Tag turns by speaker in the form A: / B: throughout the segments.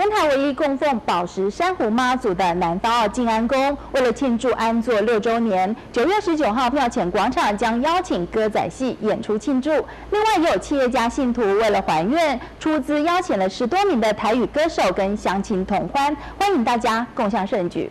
A: 全台唯一供奉宝石珊瑚妈祖的南方澳静安宫，为了庆祝安座六周年，九月十九号票前广场将邀请歌仔戏演出庆祝。另外，也有企业家信徒为了还愿，出资邀请了十多名的台语歌手跟乡亲同欢，欢迎大家共襄盛举。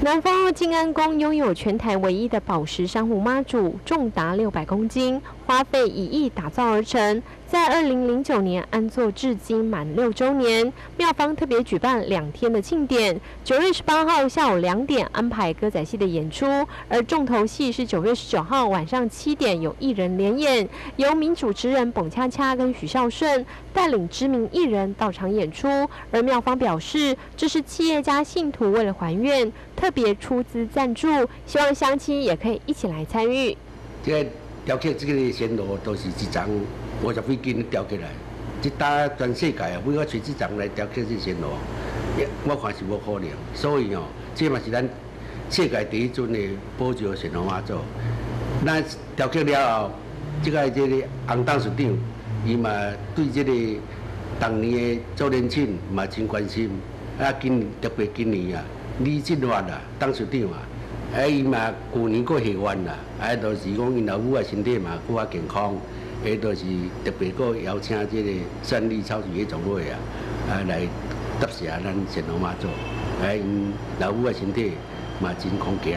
A: 南方澳静安宫拥有全台唯一的宝石珊瑚妈祖，重达六百公斤，花费一亿打造而成。在二零零九年安座至今满六周年，庙方特别举办两天的庆典。九月十八号下午两点安排歌仔戏的演出，而重头戏是九月十九号晚上七点有艺人联演，由名主持人董恰恰跟许孝顺带领知名艺人到场演出。而庙方表示，这是企业家信徒为了还愿，特别出资赞助，希望乡亲也可以一起来参与。
B: 这雕刻这个线路都是一张。五十几斤雕起来，即搭全世界啊，每个垂直站来雕刻这线路，我看是无可能。所以哦，这嘛是咱世界第一尊的宝石神龙妈祖。咱雕刻了后，即个这个红董事长，伊嘛对这个当年的周年庆嘛真关心。啊，今特别今年啊，李进华啊，董事长啊，啊伊嘛旧年过喜愿啦，啊都是讲因老母啊身体嘛更加健康。迄都是特别个邀请即个胜利超市夜总会啊，啊来答谢咱神龙妈祖，啊因老母的身体嘛真恐惊。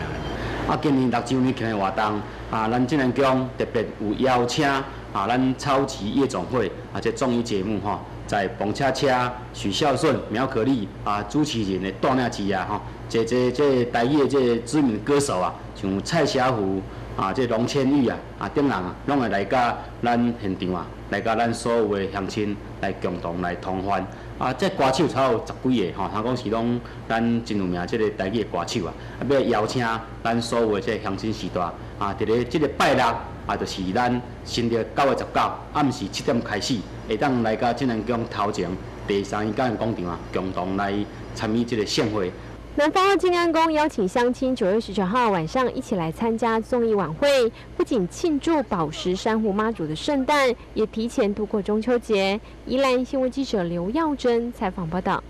C: 啊，今年六周年庆的活动，啊，咱晋南宫特别有邀请啊，咱超级夜总会啊，这综艺节目吼，在彭恰恰、许孝顺、苗可丽啊主持人的带领之下吼，这这这台语这知名歌手啊，像蔡小虎。啊，这龙千玉啊，啊等人啊，拢会来甲咱现场啊，来甲咱所有的乡亲来共同来同欢。啊，这歌手才有十几个吼，他讲是拢咱真有名即个台语的歌手啊，啊要邀请咱所有的这乡亲时代啊，伫咧即个拜六啊，就是咱新历九月十九暗时七点开始，会当来甲晋南宫头前第三间广场啊，共同来参与即个盛会。
A: 南方的静安宫邀请乡亲九月十九号晚上一起来参加综艺晚会，不仅庆祝宝石珊瑚妈祖的圣诞，也提前度过中秋节。宜兰新闻记者刘耀珍采访报道。